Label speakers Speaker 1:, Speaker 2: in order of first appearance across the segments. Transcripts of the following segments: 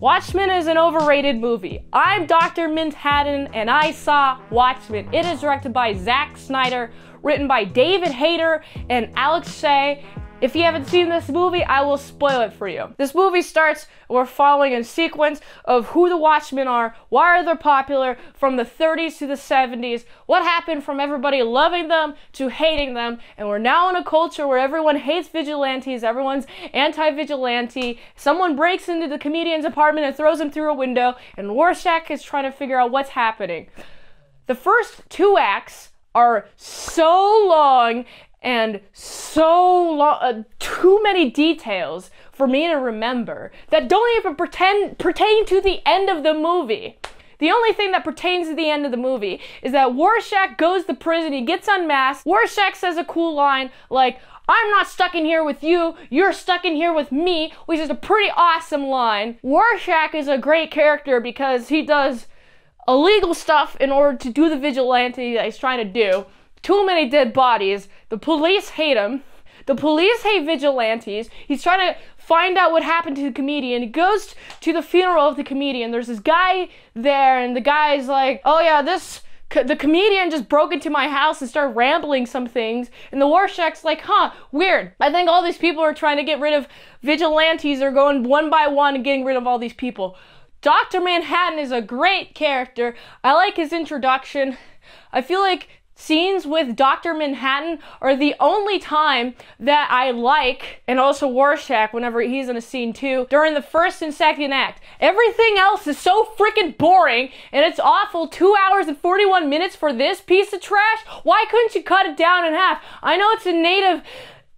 Speaker 1: Watchmen is an overrated movie. I'm Dr. Manhattan and I saw Watchmen. It is directed by Zack Snyder, written by David Hayter and Alex Tse, if you haven't seen this movie, I will spoil it for you. This movie starts, we're following a sequence of who the Watchmen are, why are they popular, from the 30s to the 70s, what happened from everybody loving them to hating them, and we're now in a culture where everyone hates vigilantes, everyone's anti-vigilante, someone breaks into the comedian's apartment and throws him through a window, and Rorschach is trying to figure out what's happening. The first two acts are so long and so long, uh, too many details for me to remember that don't even pretend pertain to the end of the movie. The only thing that pertains to the end of the movie is that Rorschach goes to prison, he gets unmasked. Rorschach says a cool line like, I'm not stuck in here with you, you're stuck in here with me, which is a pretty awesome line. Rorschach is a great character because he does illegal stuff in order to do the vigilante that he's trying to do too many dead bodies. The police hate him. The police hate vigilantes. He's trying to find out what happened to the comedian. He goes to the funeral of the comedian. There's this guy there, and the guy's like, oh yeah, this the comedian just broke into my house and started rambling some things. And the Rorschach's like, huh, weird. I think all these people are trying to get rid of vigilantes. They're going one by one and getting rid of all these people. Dr. Manhattan is a great character. I like his introduction. I feel like Scenes with Dr. Manhattan are the only time that I like, and also Rorschach whenever he's in a scene too, during the first and second act. Everything else is so freaking boring, and it's awful. Two hours and 41 minutes for this piece of trash? Why couldn't you cut it down in half? I know it's a native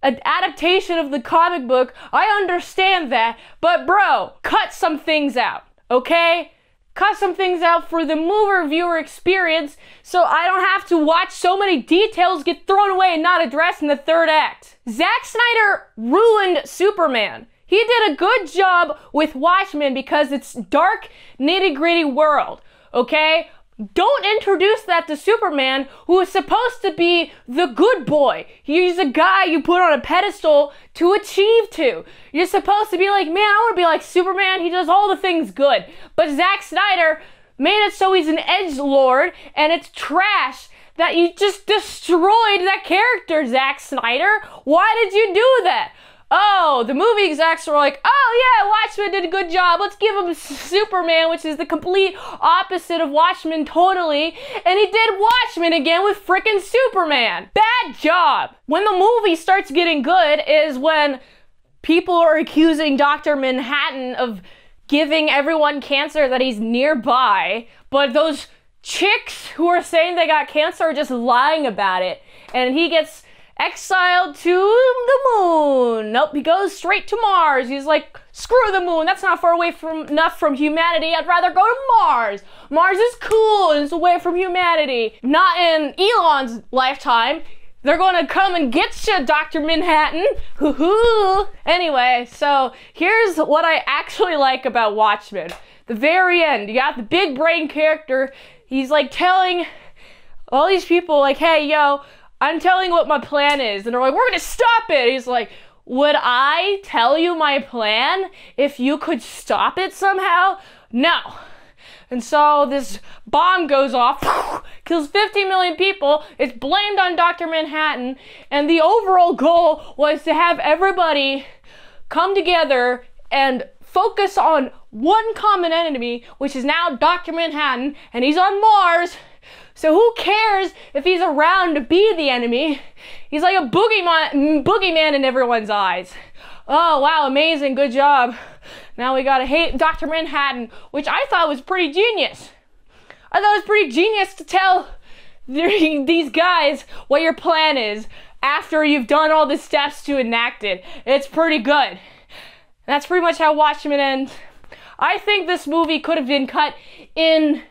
Speaker 1: adaptation of the comic book. I understand that, but bro, cut some things out, okay? Cut some things out for the mover viewer experience so I don't have to watch so many details get thrown away and not addressed in the third act. Zack Snyder ruined Superman. He did a good job with Watchmen because it's dark, nitty gritty world, okay? Don't introduce that to Superman, who is supposed to be the good boy. He's a guy you put on a pedestal to achieve to. You're supposed to be like, man, I want to be like Superman. He does all the things good. But Zack Snyder made it so he's an edge lord, and it's trash that you just destroyed that character, Zack Snyder. Why did you do that? Oh, the movie execs were like, oh yeah, Watchmen did a good job. Let's give him Superman, which is the complete opposite of Watchmen totally. And he did Watchmen again with freaking Superman. Bad job. When the movie starts getting good is when people are accusing Dr. Manhattan of giving everyone cancer that he's nearby, but those chicks who are saying they got cancer are just lying about it. And he gets exiled to the moon. Nope, he goes straight to Mars. He's like, screw the moon. That's not far away from enough from humanity. I'd rather go to Mars. Mars is cool and it's away from humanity. Not in Elon's lifetime. They're gonna come and get you, Dr. Manhattan. Hoo hoo. Anyway, so here's what I actually like about Watchmen. The very end, you got the big brain character. He's like telling all these people, like, hey, yo, I'm telling what my plan is. And they're like, we're gonna stop it. He's like, would I tell you my plan if you could stop it somehow? No. And so this bomb goes off, kills 50 million people. It's blamed on Dr. Manhattan. And the overall goal was to have everybody come together and focus on one common enemy, which is now Dr. Manhattan. And he's on Mars. So who cares if he's around to be the enemy? He's like a boogeyman, boogeyman in everyone's eyes. Oh, wow, amazing, good job. Now we gotta hate Dr. Manhattan, which I thought was pretty genius. I thought it was pretty genius to tell these guys what your plan is after you've done all the steps to enact it. It's pretty good. That's pretty much how Watchmen ends. I think this movie could have been cut in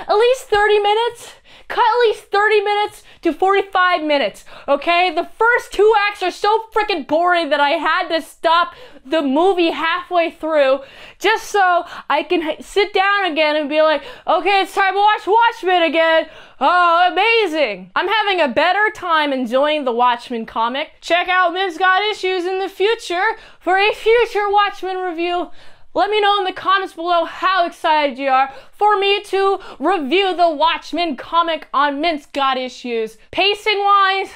Speaker 1: at least 30 minutes cut at least 30 minutes to 45 minutes, okay? The first two acts are so freaking boring that I had to stop the movie halfway through just so I can sit down again and be like, okay, it's time to watch Watchmen again. Oh, amazing. I'm having a better time enjoying the Watchmen comic. Check out Mint's Got Issues in the future for a future Watchmen review. Let me know in the comments below how excited you are for me to review the Watchmen comic on Mint's Got Issues. Pacing wise,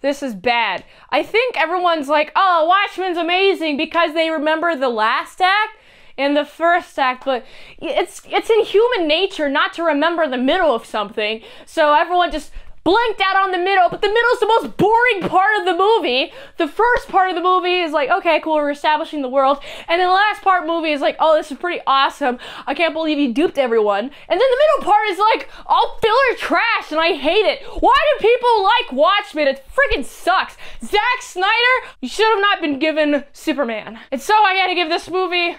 Speaker 1: this is bad. I think everyone's like, oh, Watchmen's amazing because they remember the last act and the first act, but it's it's in human nature not to remember the middle of something. So everyone just blinked out on the middle, but the middle is the most boring part of the movie. The first part of the movie is like, okay, cool, we're establishing the world. And then the last part the movie is like, oh, this is pretty awesome. I can't believe you duped everyone. And then the middle part is like, all filler trash, and I hate it. Why do people like Watchmen? It freaking sucks. Zack Snyder, you should have not been given Superman. And so I gotta give this movie,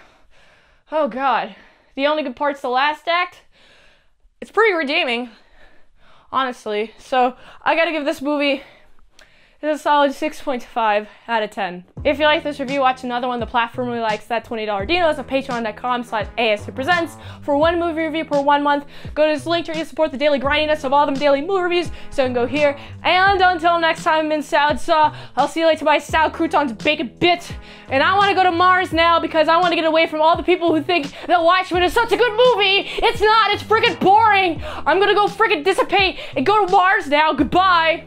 Speaker 1: oh god. The only good part's the last act. It's pretty redeeming honestly. So I gotta give this movie it's a solid 6.5 out of 10. If you like this review, watch another one. The platform really likes that $20 Dino is at patreon.com slash ASE Presents for one movie review per one month. Go to this link to support the daily grindiness of all them daily movie reviews, so you can go here. And until next time, I'm Mint Salad Saw. I'll see you later by Sal Croutons Bacon Bit. And I want to go to Mars now because I want to get away from all the people who think that Watchmen is such a good movie. It's not. It's freaking boring. I'm gonna go freaking dissipate and go to Mars now. Goodbye.